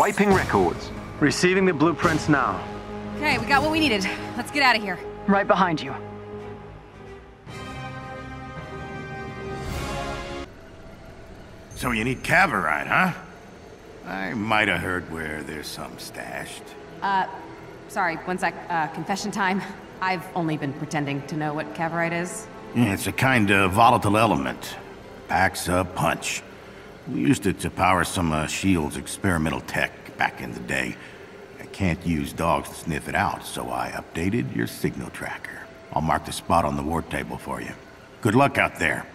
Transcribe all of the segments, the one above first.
wiping records. Receiving the blueprints now. Okay, we got what we needed. Let's get out of here. Right behind you. So you need Cavorite, huh? I might have heard where there's some stashed. Uh, sorry, one sec. Uh, confession time. I've only been pretending to know what Cavorite is. Yeah, it's a kind of volatile element. Packs a punch. We used it to power some of S.H.I.E.L.D.'s experimental tech back in the day. I can't use dogs to sniff it out, so I updated your signal tracker. I'll mark the spot on the war table for you. Good luck out there.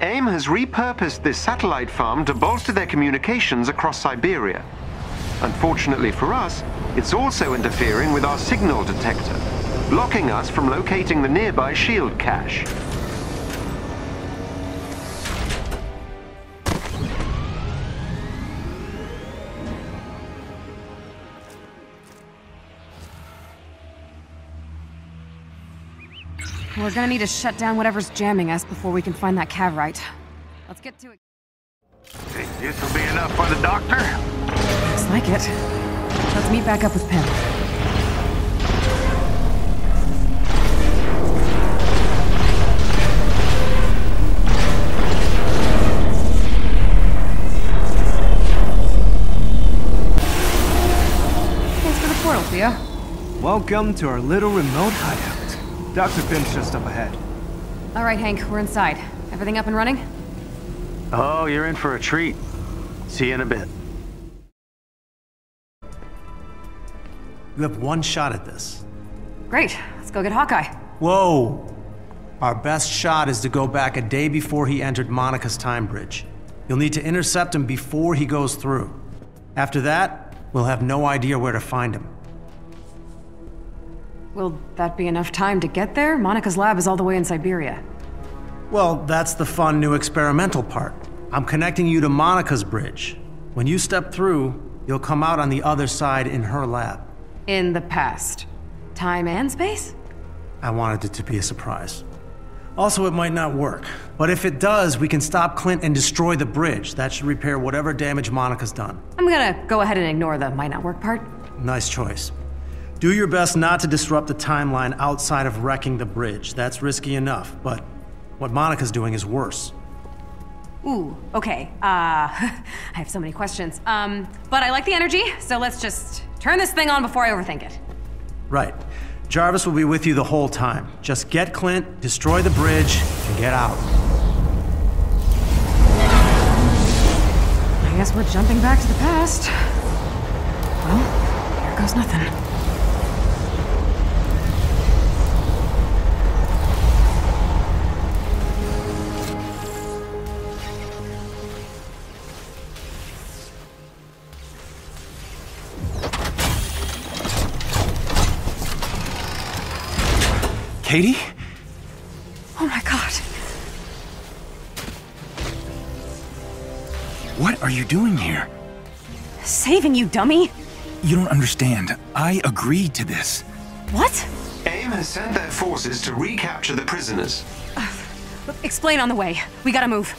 AIM has repurposed this satellite farm to bolster their communications across Siberia. Unfortunately for us, it's also interfering with our signal detector, blocking us from locating the nearby S.H.I.E.L.D. cache. We're gonna need to shut down whatever's jamming us before we can find that Cavorite. Let's get to it. Think this will be enough for the doctor? Looks like it. Let's meet back up with Pym. Thanks for the portal, Thea. Welcome to our little remote hideout. Dr. Pym's just up ahead. All right, Hank, we're inside. Everything up and running? Oh, you're in for a treat. See you in a bit. You have one shot at this. Great. Let's go get Hawkeye. Whoa! Our best shot is to go back a day before he entered Monica's time bridge. You'll need to intercept him before he goes through. After that, we'll have no idea where to find him. Will that be enough time to get there? Monica's lab is all the way in Siberia. Well, that's the fun new experimental part. I'm connecting you to Monica's bridge. When you step through, you'll come out on the other side in her lab. In the past. Time and space? I wanted it to be a surprise. Also, it might not work. But if it does, we can stop Clint and destroy the bridge. That should repair whatever damage Monica's done. I'm gonna go ahead and ignore the might not work part. Nice choice. Do your best not to disrupt the timeline outside of wrecking the bridge. That's risky enough, but what Monica's doing is worse. Ooh, okay. Uh, I have so many questions. Um, but I like the energy, so let's just turn this thing on before I overthink it. Right. Jarvis will be with you the whole time. Just get Clint, destroy the bridge, and get out. I guess we're jumping back to the past. Well, here goes nothing. Katie? Oh my god. What are you doing here? Saving you, dummy! You don't understand. I agreed to this. What? AIM has sent their forces to recapture the prisoners. Explain on the way. We gotta move.